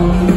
home.